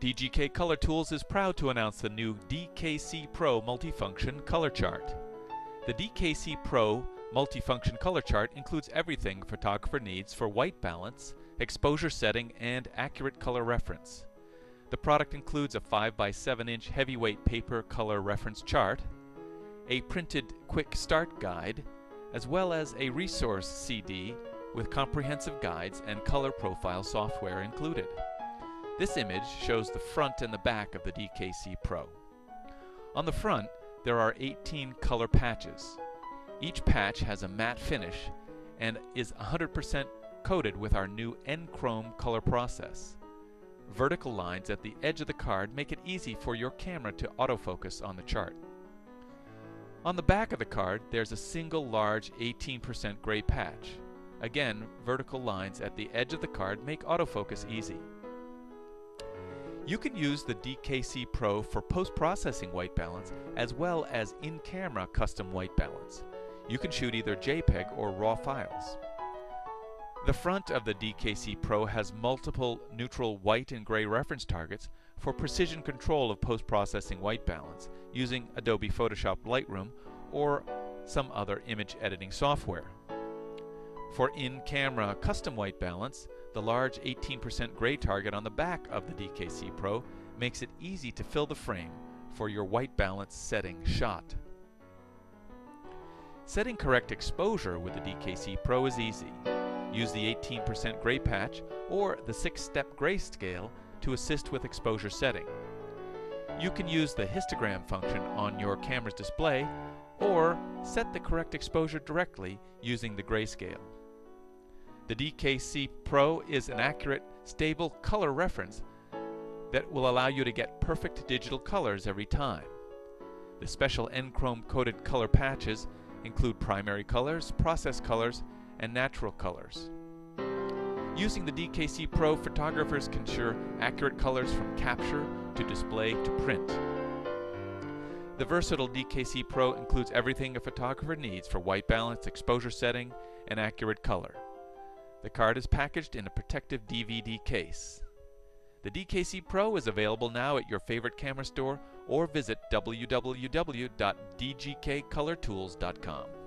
DGK Color Tools is proud to announce the new DKC Pro Multifunction Color Chart. The DKC Pro Multifunction Color Chart includes everything a photographer needs for white balance, exposure setting, and accurate color reference. The product includes a 5x7 inch heavyweight paper color reference chart, a printed quick start guide, as well as a resource CD with comprehensive guides and color profile software included. This image shows the front and the back of the DKC Pro. On the front, there are 18 color patches. Each patch has a matte finish and is 100% coated with our new N-Chrome color process. Vertical lines at the edge of the card make it easy for your camera to autofocus on the chart. On the back of the card, there's a single large 18% gray patch. Again, vertical lines at the edge of the card make autofocus easy. You can use the DKC Pro for post-processing white balance as well as in-camera custom white balance. You can shoot either JPEG or RAW files. The front of the DKC Pro has multiple neutral white and gray reference targets for precision control of post-processing white balance using Adobe Photoshop Lightroom or some other image editing software. For in-camera custom white balance, the large 18% gray target on the back of the DKC Pro makes it easy to fill the frame for your white balance setting shot. Setting correct exposure with the DKC Pro is easy. Use the 18% gray patch or the 6-step grayscale to assist with exposure setting. You can use the histogram function on your camera's display or set the correct exposure directly using the grayscale. The DKC Pro is an accurate, stable color reference that will allow you to get perfect digital colors every time. The special N-Chrome coated color patches include primary colors, process colors, and natural colors. Using the DKC Pro, photographers can ensure accurate colors from capture to display to print. The versatile DKC Pro includes everything a photographer needs for white balance, exposure setting, and accurate color. The card is packaged in a protective DVD case. The DKC Pro is available now at your favorite camera store or visit www.dgkcolortools.com.